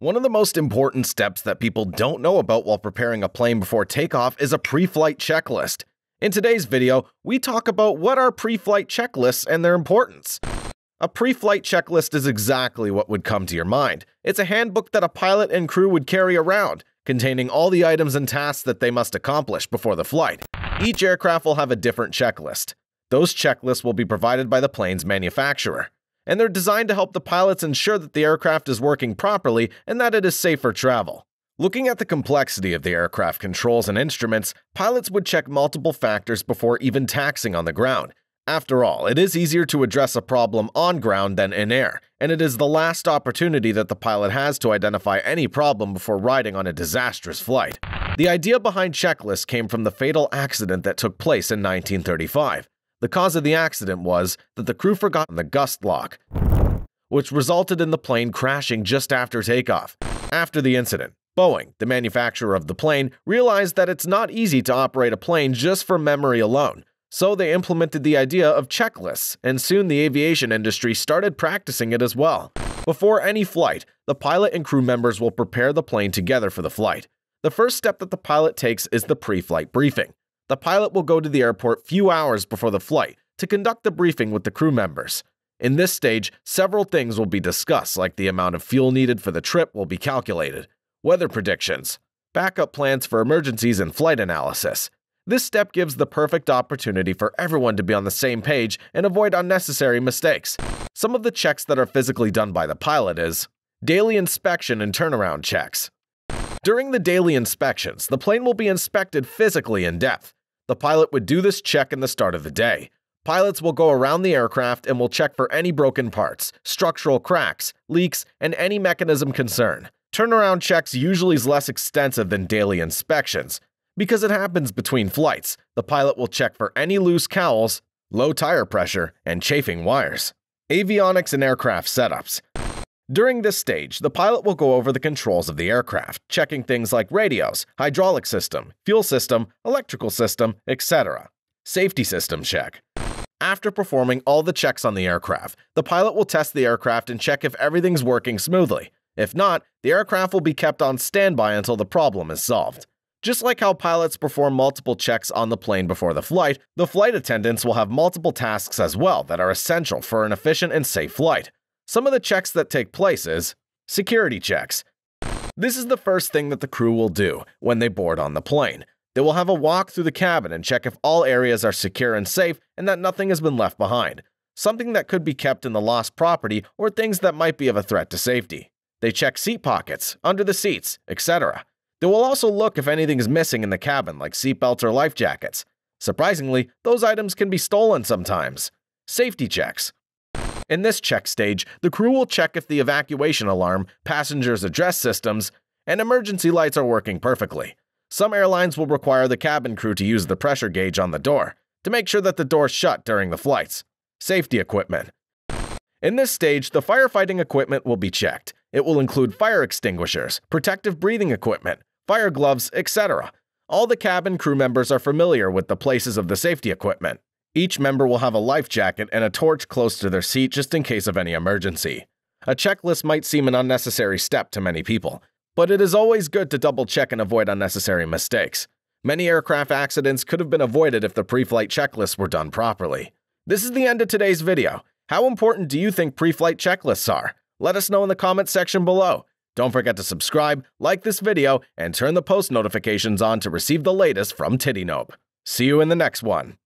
One of the most important steps that people don't know about while preparing a plane before takeoff is a pre-flight checklist. In today's video, we talk about what are pre-flight checklists and their importance. A pre-flight checklist is exactly what would come to your mind. It's a handbook that a pilot and crew would carry around, containing all the items and tasks that they must accomplish before the flight. Each aircraft will have a different checklist. Those checklists will be provided by the plane's manufacturer and they're designed to help the pilots ensure that the aircraft is working properly and that it is safe for travel. Looking at the complexity of the aircraft controls and instruments, pilots would check multiple factors before even taxing on the ground. After all, it is easier to address a problem on ground than in air, and it is the last opportunity that the pilot has to identify any problem before riding on a disastrous flight. The idea behind checklists came from the fatal accident that took place in 1935. The cause of the accident was that the crew forgot the gust lock, which resulted in the plane crashing just after takeoff. After the incident, Boeing, the manufacturer of the plane, realized that it's not easy to operate a plane just from memory alone. So they implemented the idea of checklists, and soon the aviation industry started practicing it as well. Before any flight, the pilot and crew members will prepare the plane together for the flight. The first step that the pilot takes is the pre-flight briefing the pilot will go to the airport few hours before the flight to conduct the briefing with the crew members. In this stage, several things will be discussed, like the amount of fuel needed for the trip will be calculated, weather predictions, backup plans for emergencies, and flight analysis. This step gives the perfect opportunity for everyone to be on the same page and avoid unnecessary mistakes. Some of the checks that are physically done by the pilot is daily inspection and turnaround checks. During the daily inspections, the plane will be inspected physically in depth. The pilot would do this check in the start of the day. Pilots will go around the aircraft and will check for any broken parts, structural cracks, leaks, and any mechanism concern. Turnaround checks usually is less extensive than daily inspections. Because it happens between flights, the pilot will check for any loose cowls, low tire pressure, and chafing wires. Avionics and aircraft setups. During this stage, the pilot will go over the controls of the aircraft, checking things like radios, hydraulic system, fuel system, electrical system, etc. Safety system check. After performing all the checks on the aircraft, the pilot will test the aircraft and check if everything's working smoothly. If not, the aircraft will be kept on standby until the problem is solved. Just like how pilots perform multiple checks on the plane before the flight, the flight attendants will have multiple tasks as well that are essential for an efficient and safe flight. Some of the checks that take place is security checks. This is the first thing that the crew will do when they board on the plane. They will have a walk through the cabin and check if all areas are secure and safe and that nothing has been left behind, something that could be kept in the lost property or things that might be of a threat to safety. They check seat pockets, under the seats, etc. They will also look if anything is missing in the cabin, like seatbelts or life jackets. Surprisingly, those items can be stolen sometimes. Safety checks. In this check stage, the crew will check if the evacuation alarm, passengers' address systems, and emergency lights are working perfectly. Some airlines will require the cabin crew to use the pressure gauge on the door to make sure that the doors shut during the flights. Safety equipment. In this stage, the firefighting equipment will be checked. It will include fire extinguishers, protective breathing equipment, fire gloves, etc. All the cabin crew members are familiar with the places of the safety equipment. Each member will have a life jacket and a torch close to their seat just in case of any emergency. A checklist might seem an unnecessary step to many people, but it is always good to double check and avoid unnecessary mistakes. Many aircraft accidents could have been avoided if the pre-flight checklists were done properly. This is the end of today's video. How important do you think pre-flight checklists are? Let us know in the comments section below. Don't forget to subscribe, like this video, and turn the post notifications on to receive the latest from Tittynope. See you in the next one.